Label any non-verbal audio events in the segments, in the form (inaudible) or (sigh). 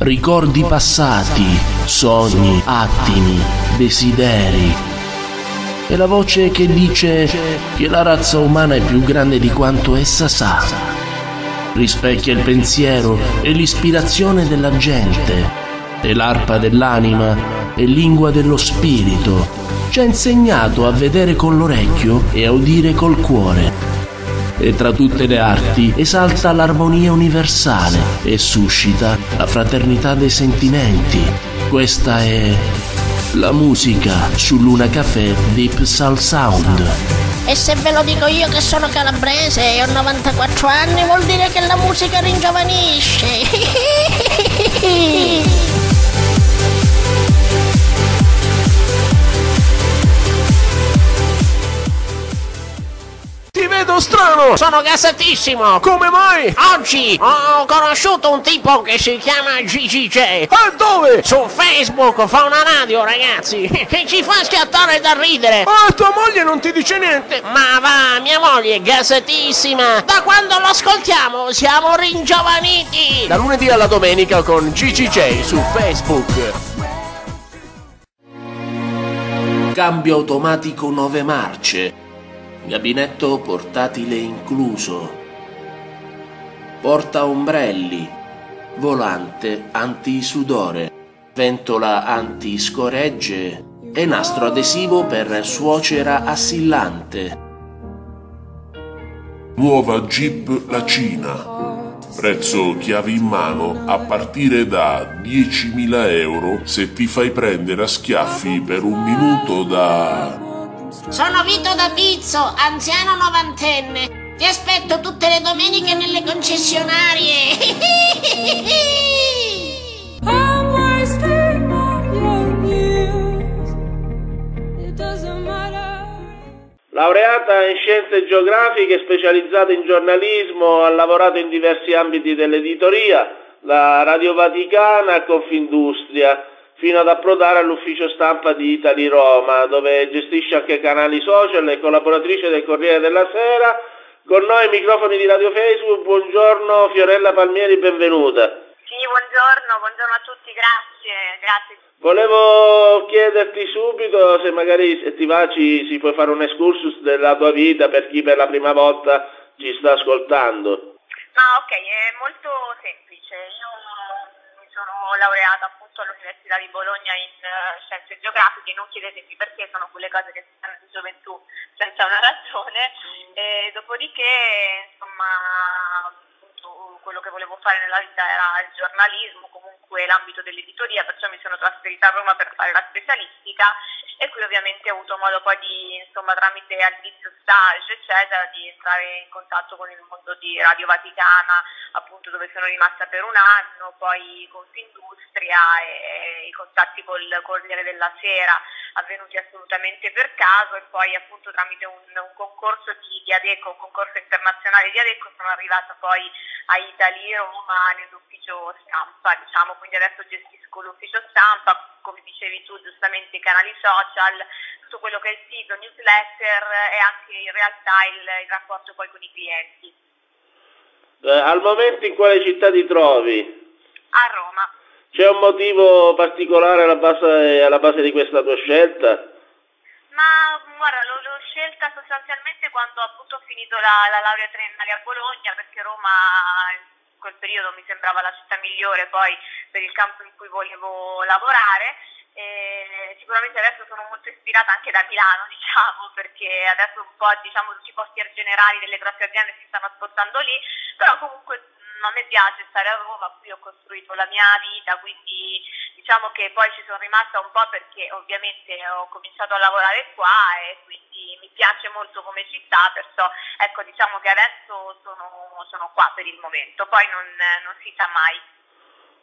ricordi passati, sogni, attimi, desideri. E la voce che dice che la razza umana è più grande di quanto essa sa. Rispecchia il pensiero e l'ispirazione della gente. E l'arpa dell'anima e lingua dello spirito. Ci ha insegnato a vedere con l'orecchio e a udire col cuore e tra tutte le arti esalta l'armonia universale e suscita la fraternità dei sentimenti. Questa è la musica su Luna Café Deep Soul Sound. E se ve lo dico io che sono calabrese e ho 94 anni vuol dire che la musica ringiovanisce. (laughs) strano! Sono gasatissimo! Come mai? Oggi ho conosciuto un tipo che si chiama GGJ. E dove? Su Facebook fa una radio, ragazzi, che ci fa schiattare da ridere. Ah, tua moglie non ti dice niente? Ma va, mia moglie è gasatissima. Da quando lo ascoltiamo siamo ringiovaniti. Da lunedì alla domenica con GGJ su Facebook. Cambio automatico 9 marce gabinetto portatile incluso, porta ombrelli, volante antisudore, ventola antiscoregge e nastro adesivo per suocera assillante. Nuova Jeep La Cina. Prezzo chiavi in mano a partire da 10.000 euro se ti fai prendere a schiaffi per un minuto da sono Vito da Pizzo, anziano novantenne. Ti aspetto tutte le domeniche nelle concessionarie. (laughs) Laureata in scienze geografiche, specializzata in giornalismo, ha lavorato in diversi ambiti dell'editoria, da Radio Vaticana a Confindustria fino ad approdare all'ufficio stampa di Italy Roma, dove gestisce anche canali social e collaboratrice del Corriere della Sera. Con noi microfoni di Radio Facebook, buongiorno Fiorella Palmieri, benvenuta. Sì, buongiorno, buongiorno a tutti, grazie, grazie. Volevo chiederti subito se magari se ti va ci, si può fare un excursus della tua vita per chi per la prima volta ci sta ascoltando. Ah, ok, è molto semplice. Io mi sono laureata appunto all'Università di Bologna in uh, scienze geografiche, non chiedetemi perché sono quelle cose che si fanno di gioventù senza una ragione, e dopodiché insomma quello che volevo fare nella vita era il giornalismo, comunque l'ambito dell'editoria, perciò mi sono trasferita a Roma per fare la specialistica e qui ovviamente ho avuto modo poi di, insomma, tramite all'inizio stage, eccetera, di entrare in contatto con il mondo di Radio Vaticana, appunto dove sono rimasta per un anno, poi Confindustria e, e i contatti col Corriere della Sera avvenuti assolutamente per caso e poi appunto tramite un, un concorso di, di ADECO, un concorso internazionale di ADECO sono arrivata poi a Italy Roma nell'ufficio stampa, diciamo, quindi adesso gestisco l'ufficio stampa, come dicevi tu giustamente i canali social, tutto quello che è il sito, newsletter e anche in realtà il, il rapporto poi con i clienti. Eh, al momento in quale città ti trovi? A Roma. C'è un motivo particolare alla base, alla base di questa tua scelta? Ma guarda, l'ho, scelta sostanzialmente quando appunto ho finito la, la laurea triennale a Bologna perché Roma in quel periodo mi sembrava la città migliore poi per il campo in cui volevo lavorare e sicuramente adesso sono molto ispirata anche da Milano, (laughs) diciamo, perché adesso un po' diciamo, tutti i posti generali delle grosse aziende si stanno spostando lì, però comunque a me piace stare a Roma, qui ho costruito la mia vita, quindi diciamo che poi ci sono rimasta un po' perché ovviamente ho cominciato a lavorare qua e quindi mi piace molto come città, perciò ecco diciamo che adesso sono, sono qua per il momento, poi non, non si sa mai.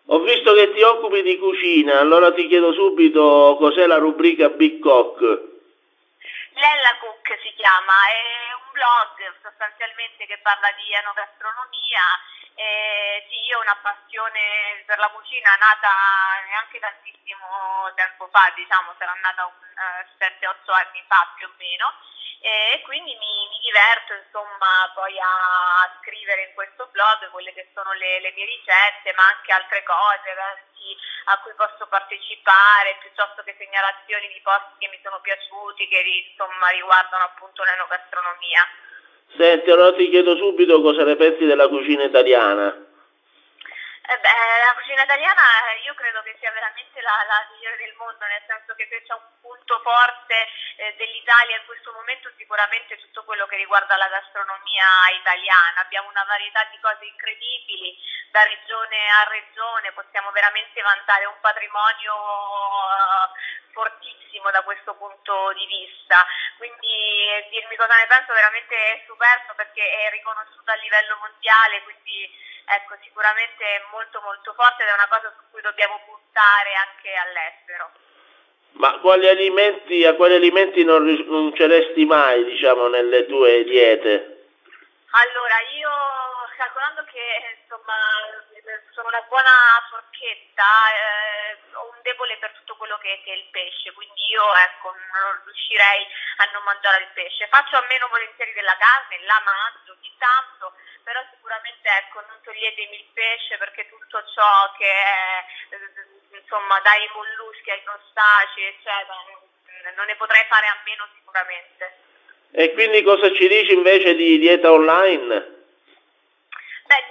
Ho visto che ti occupi di cucina, allora ti chiedo subito cos'è la rubrica Big Cock. Lella Cook si chiama, è un blog sostanzialmente che parla di enogastronomia E sì, io ho una passione per la cucina nata neanche tantissimo tempo fa, diciamo, sarà nata uh, 7-8 anni fa più o meno. E quindi mi, mi, diverto insomma poi a scrivere in questo blog quelle che sono le, le mie ricette ma anche altre cose eventi a cui posso partecipare piuttosto che segnalazioni di posti che mi sono piaciuti che insomma riguardano appunto l'enogastronomia Senti, allora ti chiedo subito cosa ne pensi della cucina italiana. Eh beh, la cucina italiana io credo che sia veramente la, la migliore del mondo, nel senso che se c'è un punto forte eh, dell'Italia in questo momento sicuramente tutto quello che riguarda la gastronomia italiana. Abbiamo una varietà di cose incredibili, da regione a regione, possiamo veramente vantare un patrimonio uh, fortissimo da questo punto di vista. Quindi eh, dirmi cosa ne penso veramente è superfluo perché è riconosciuto a livello mondiale, quindi ecco, sicuramente è molto molto forte ed è una cosa su cui dobbiamo puntare anche all'estero. Ma quali alimenti, a quali alimenti non rinunceresti mai, diciamo, nelle tue diete? Allora, io calcolando che insomma sono una buona forchetta, eh, ho un debole per tutto quello che, che, è il pesce, quindi io ecco, non riuscirei a non mangiare il pesce. Faccio a meno volentieri della carne, la mangio ogni tanto, però sicuramente ecco, non toglietemi il pesce perché tutto ciò che è insomma dai molluschi ai crostacei eccetera non ne potrei fare a meno sicuramente. E quindi cosa ci dici invece di dieta online?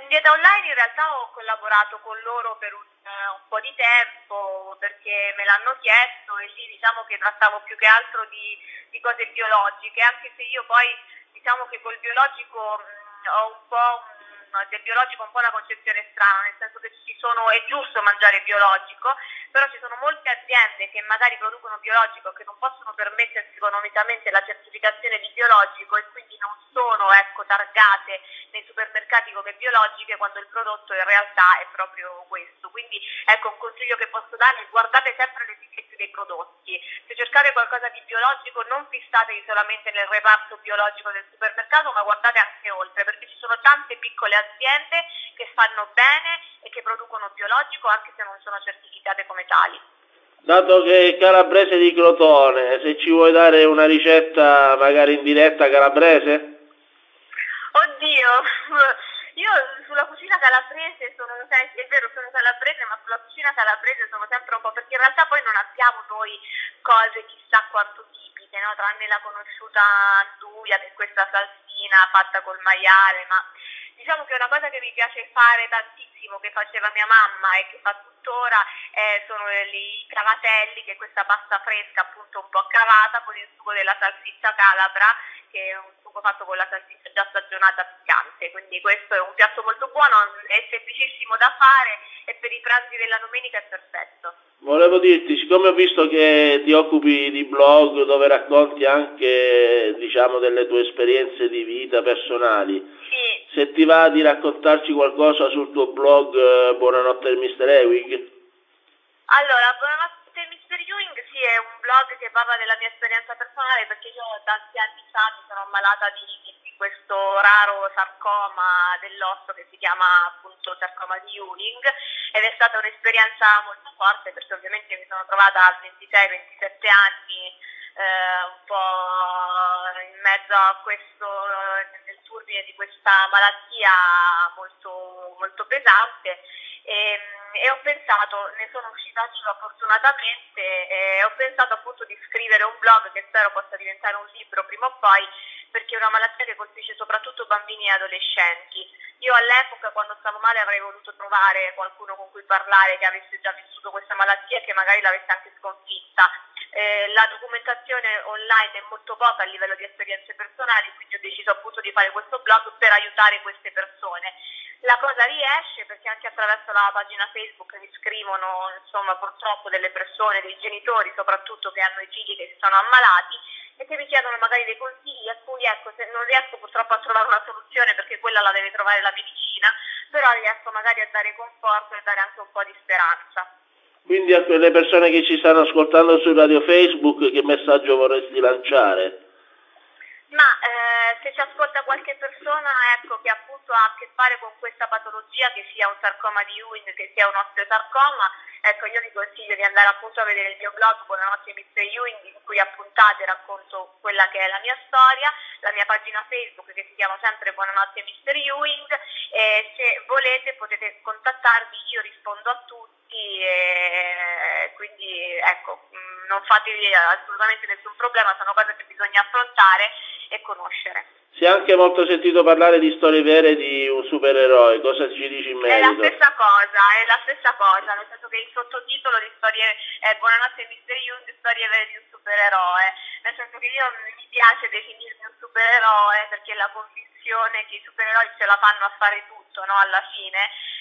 Dieta online in realtà ho collaborato con loro per un, uh, un, po' di tempo perché me l'hanno chiesto e lì diciamo che trattavo più che altro di, di cose biologiche, anche se io poi diciamo che col biologico mh, ho un po' un, del biologico un po' una concezione strana, nel senso che ci sono, è giusto mangiare biologico, però ci sono molte aziende che magari producono biologico che non possono permettersi economicamente la certificazione di biologico e quindi non sono ecco, targate nei supermercati come biologiche quando il prodotto in realtà è proprio questo. Quindi ecco un consiglio che posso dare guardate sempre le etichette dei prodotti. Se cercate qualcosa di biologico non fissatevi solamente nel reparto biologico del supermercato ma guardate anche oltre perché ci sono tante piccole aziende che fanno bene e che producono biologico anche se non sono certificate come tali. Dato che è calabrese di Crotone, se ci vuoi dare una ricetta magari in diretta calabrese? Oddio, (laughs) io sulla cucina calabrese sono, è vero sono calabrese, ma sulla cucina calabrese sono sempre un po', perché in realtà poi non abbiamo noi cose chissà quanto tipiche, no? tranne la conosciuta anduia, che è questa salsina fatta col maiale, ma diciamo che una cosa che mi piace fare tantissimo, che faceva mia mamma e che fa tuttora, eh, sono i cavatelli, che è questa pasta fresca appunto un po' cavata con il sugo della salsiccia calabra, che è un sugo fatto con la salsiccia già stagionata piccante, quindi questo è un piatto molto buono, è semplicissimo da fare e per i pranzi della domenica è perfetto. Volevo dirti, siccome ho visto che ti occupi di blog dove racconti anche diciamo, delle tue esperienze di vita personali, sì. Se ti va di raccontarci qualcosa sul tuo blog eh, Buonanotte Mr. Ewing? Allora, Buonanotte Mr. Ewing sì, è un blog che parla della mia esperienza personale perché io tanti anni fa mi sono ammalata di, di questo raro sarcoma dell'osso che si chiama appunto sarcoma di Ewing ed è stata un'esperienza molto forte perché ovviamente mi sono trovata a 26-27 anni eh, un po' in mezzo a questo nel turbine di questa malattia molto, molto pesante. E, e, ho pensato, ne sono uscita viva fortunatamente ho pensato appunto di scrivere un blog che spero possa diventare un libro prima o poi perché è una malattia che colpisce soprattutto bambini e adolescenti. Io all'epoca quando stavo male avrei voluto trovare qualcuno con cui parlare che avesse già vissuto questa malattia e che magari l'avesse anche sconfitta. Eh, la documentazione online è molto poca a livello di esperienze personali, quindi ho deciso appunto di fare questo blog per aiutare queste persone. La cosa riesce perché anche attraverso la pagina Facebook mi scrivono insomma purtroppo delle persone, dei genitori soprattutto che hanno i figli che si sono ammalati e che mi chiedono magari dei consigli a cui ecco, non riesco purtroppo a trovare una soluzione perché quella la deve trovare la medicina, però riesco magari a dare conforto e dare anche un po' di speranza. Quindi a quelle persone che ci stanno ascoltando su radio Facebook che messaggio vorresti lanciare? Ma eh, se ci ascolta qualche persona ecco, che appunto ha a che fare con questa patologia, che sia un sarcoma di Ewing, che sia un osteosarcoma, ecco, io vi consiglio di andare appunto a vedere il mio blog Buonanotte Mr. Ewing, in cui a puntate racconto quella che è la mia storia, la mia pagina Facebook che si chiama sempre Buonanotte Mr. Ewing, e se volete potete contattarmi, io rispondo a tutti, e quindi ecco, mm, non fatevi assolutamente nessun problema, sono cose che bisogna affrontare e conoscere. Si è anche molto sentito parlare di storie vere di un supereroe, cosa ci dici in merito? È la stessa cosa, è la stessa cosa, nel senso che il sottotitolo di storie, eh, Buonanotte Mister Young, storie vere di un supereroe, nel senso che io mi piace definirmi un supereroe perché la convinzione che i supereroi ce la fanno a fare tutto, no, alla fine,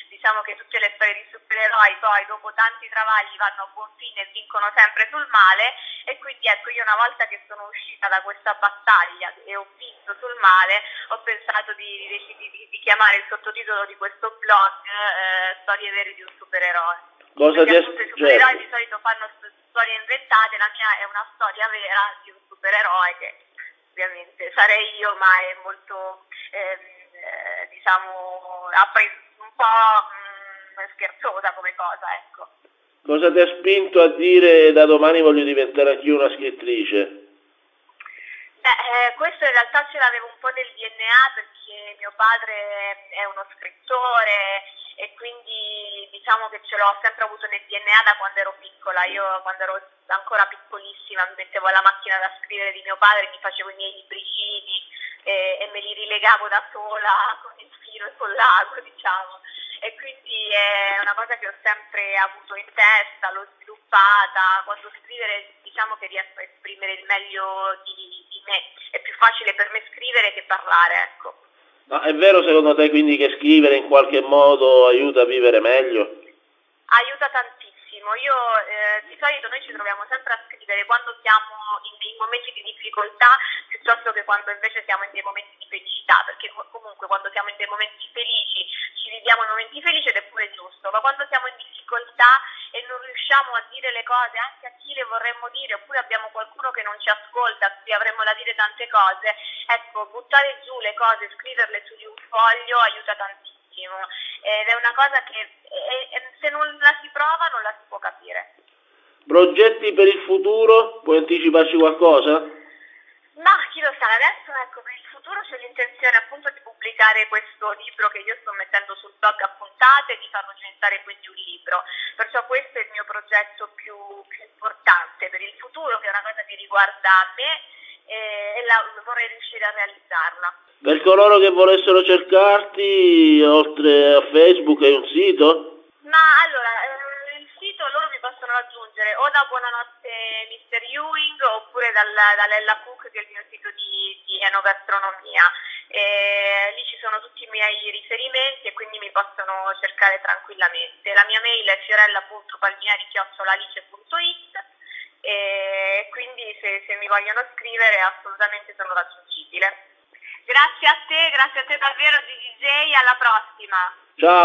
diciamo che tutte le storie di supereroi poi dopo tanti travagli vanno a buon fine e vincono sempre sul male e quindi ecco io una volta che sono uscita da questa battaglia e ho vinto sul male ho pensato di, di, di, di chiamare il sottotitolo di questo blog eh, Storie vere di un supereroe. Cosa Perché ti appunto i supereroi di solito fanno st- storie inventate, la mia è una storia vera di un supereroe che ovviamente sarei io ma è molto ehm, eh, diciamo ha preso un po' mh, scherzosa come cosa, ecco. Cosa ti ha spinto a dire da domani voglio diventare anch'io una scrittrice? Beh, eh, questo in realtà ce l'avevo un po' nel DNA perché mio padre è uno scrittore e quindi diciamo che ce l'ho sempre avuto nel DNA da quando ero piccola. Io quando ero ancora piccolissima mi mettevo alla macchina da scrivere di mio padre, mi facevo i miei libricini e, e me li rilegavo da sola con il filo e con l'ago, diciamo. E quindi è una cosa che ho sempre avuto in testa, l'ho sviluppata. Quando scrivere diciamo che riesco a esprimere il meglio di, di me. È più facile per me scrivere che parlare, ecco. Ma è vero secondo te quindi che scrivere in qualche modo aiuta a vivere meglio? aiuta tantissimo. Io eh, di solito noi ci troviamo sempre a scrivere quando siamo in, in momenti di difficoltà piuttosto che quando invece siamo in dei momenti di felicità, perché co- comunque quando siamo in dei momenti felici ci viviamo i momenti felici ed è pure giusto, ma quando siamo in difficoltà e non riusciamo a dire le cose anche a chi le vorremmo dire, oppure abbiamo qualcuno che non ci ascolta, a avremmo da dire tante cose, ecco, buttare giù le cose, scriverle su di un foglio aiuta tantissimo. Ed è una cosa che eh, se non la si prova non la si può capire. Progetti per il futuro? Puoi anticiparci qualcosa? Ma chi lo sa, adesso ecco, per il futuro c'è l'intenzione appunto di pubblicare questo libro che io sto mettendo sul blog a puntate e di farlo diventare quindi un libro. Perciò questo è il mio progetto più, più importante per il futuro, che è una cosa che riguarda me e, e la, vorrei riuscire a realizzarla. Per coloro che volessero cercarti, oltre a Facebook, hai un sito? Ma allora, eh, il sito loro mi possono raggiungere o da Buonanotte Mr. Ewing oppure dal, dall'Ella Cook che è il mio sito di, di enogastronomia. E lì ci sono tutti i miei riferimenti e quindi mi possono cercare tranquillamente. La mia mail è fiorella.palmieri.it e quindi se, se mi vogliono scrivere assolutamente sono raggiungibile. Grazie a te, grazie a te davvero DJ, alla prossima! Ciao!